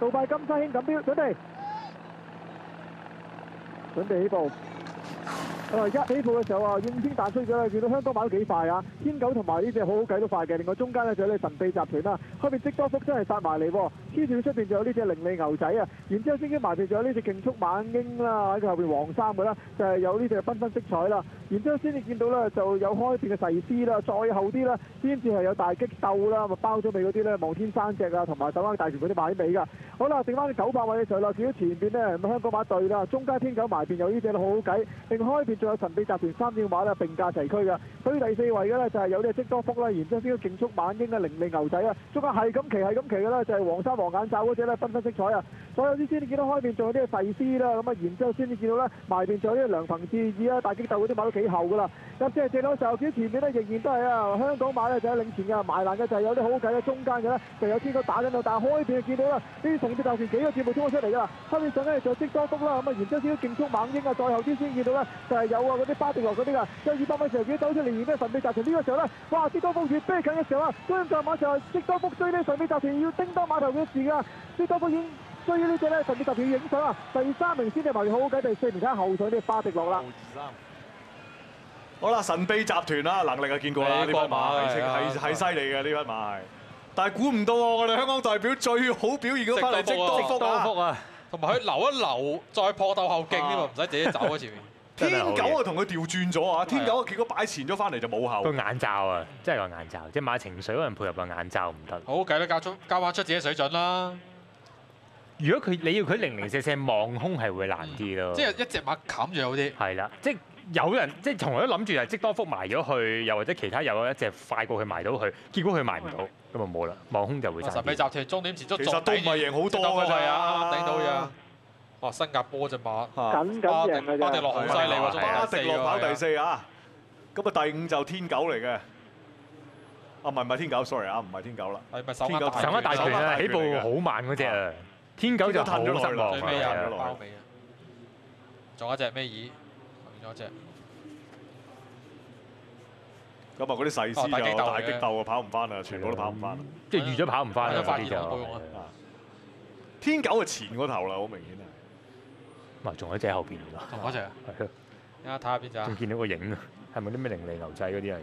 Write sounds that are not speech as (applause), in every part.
杜拜金沙興錦標，準備，準備起步。啊！一起步嘅時候啊，應天彈出咗啦，見到香港馬都幾快啊！天狗同埋呢只好好計都快嘅，另外中間呢，就有呢神秘集團啦，後面積多福真係殺埋嚟喎，黐住出邊仲有呢只伶俐牛仔啊，然之後先經埋邊仲有呢只勁速猛鷹啦，喺佢後邊黃衫嘅啦，就係、有呢只繽紛色彩啦，然之後先至見到咧就有開邊嘅誓師啦，再後啲啦先至係有大激鬥啦，咪包咗尾嗰啲咧望天山隻啊，同埋斗灣大全嗰啲馬尾㗎。好啦，剩翻九百位嘅時候啦，見到前邊呢，香港馬對啦，中間天狗埋邊有呢只好好計，另開邊仲有神秘集團三隻馬咧並駕齊驅㗎。所以第四位嘅咧就係有呢隻積多福啦，然之後先到勁速猛鷹啊、伶俐牛仔啊，中間係咁騎係咁騎嘅啦，就係黃衫黃眼罩嗰只咧繽紛色彩啊。所有啲先至見到開面仲有啲誓師啦，咁啊然之後先至見到咧埋邊仲有啲良朋志意啊、大激鬥嗰啲馬都幾後㗎啦。咁即係借到時候見到前面咧仍然都係啊香港馬咧就喺領前嘅，埋欄嘅就係有啲好計嘅，中間嘅咧就有天狗打緊到，但係開邊就見到啦，呢啲同志集團幾個節目衝咗出嚟㗎啦，後面上咧就積多福啦，咁啊然之後先到勁速猛鷹啊，再後啲先見到咧就係有啊嗰啲巴迪洛嗰啲㗎，即係二百米時候見到走出嚟，然之後神秘集團呢個時候咧，哇多福越逼近嘅時候啊，追上馬上積多福追呢神秘集團要叮當碼頭嘅事㗎，積多福已經。追呢只咧，神秘集團影相啊！第三名先至埋好好計，第四名睇下後上啲巴迪洛啦。好啦，神秘集團啦，能力啊見過啦，呢匹美國馬係係犀利嘅呢匹馬，但係估唔到喎，我哋香港代表最好表現嗰匹嚟積多福啊！同埋佢留一留，再破鬥後勁添喎，唔使自己走喺前面。天狗啊，同佢調轉咗啊！天狗啊，結果擺前咗翻嚟就冇後個。眼罩啊，真係個眼罩，即係馬情緒可能配合個眼罩唔得。好計啦，交出交翻出自己水準啦。如果佢你要佢零零舍舍望空係會難啲咯。即係一隻馬冚住好啲。係啦，即係有人即係從來都諗住係積多福埋咗去，又或者其他有一隻快過去埋到去，結果佢埋唔到，咁就冇啦。望空就會差神秘集啲。團終點前都其實都唔係贏好多㗎係啊，頂到嘅。哇！新加坡只馬，緊緊巴迪贏嘅啫。巴迪洛好犀利喎，仲巴打迪洛跑第四啊！咁啊第五就天狗嚟嘅。啊唔係唔係天狗，sorry 啊，唔係天狗啦。係咪手天狗握上一大拳啊，起步手握大拳嚟㗎好慢嗰只啊，天狗就褪咗落落最尾啊。包尾啊！仲有一隻咩耳？仲有一隻咁啊嗰啲細師就哦大激鬥啊，跑唔翻啊，全部都跑唔翻。即係預咗跑唔翻啊！發嗰啲就現冇用啊係啊天狗係前嗰頭啦，好明顯啊！哇，仲有一隻喺後邊㗎。同嗰隻啊！係咯，睇下睇下邊隻啊仲！見到個影啊，係咪啲咩伶俐牛仔嗰啲嚟㗎？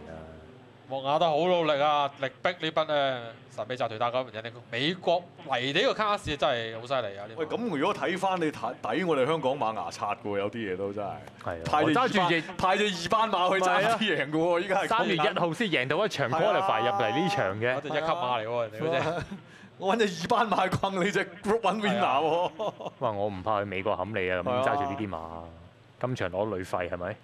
莫亞都好努力啊，力逼呢筆咧神秘集團打緊人哋美國嚟地呢個卡士真係好犀利啊！呢喂，咁如果睇翻你睇抵我哋香港馬牙刷嘅喎，有啲嘢都真係。係啊，派揸住派隻二班馬去爭啲贏嘅喎，依家係三月一號先贏到一場係啊 qualify 入嚟呢場嘅一級馬嚟喎，人哋嗰隻。我揾隻二班馬困你隻 Group One winner 喎。哇！我唔怕去美國冚你啊！咁揸住呢啲馬，今場攞旅費係咪？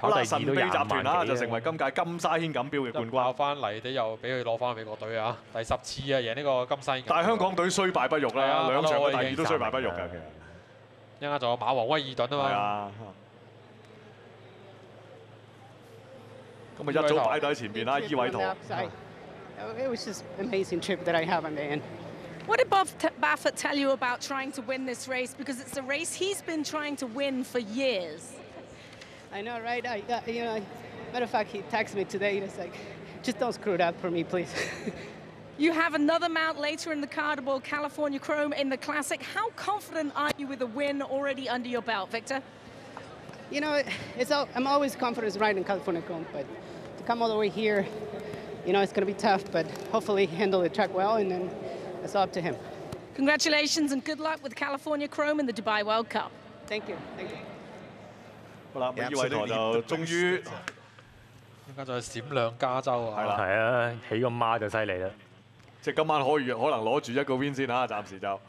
好啦，跑第二都神秘集廿啦，就成為今屆金沙軒錦標嘅冠軍。翻嚟啲又俾佢攞翻美國隊啊！第十次啊，贏呢個金西。但係香港隊衰敗不辱啦，兩場嘅第二都衰敗不辱㗎，散其實一陣間仲有馬王威爾頓係啊嘛。啊。咁啊一早擺到喺前邊啦，伊偉圖。Oh, It was just an amazing trip that I have on the end. What did Bob Baffert tell you about trying to win this race? Because it's a race he's been trying to win for years. I know, right? I, uh, you know, matter of fact, he texted me today. He's like, just don't screw it up for me, please. (laughs) You have another mount later in the Cardboard California Chrome in the Classic. How confident are you with a win already under your belt, Victor? you know, it's all, I'm always confident riding California Chrome, but to come all the way here, you know, it's going to be tough, but hopefully handle the track well, and then it's up to him. Congratulations and good luck with California Chrome in the Dubai World Cup. Thank you. Thank you. 好啦，咁伊伟图就终于点解再闪亮加州啊？系啦系啊，起个孖就犀利啦。即系今晚可以可能攞住一个 win 先吓，暂时就。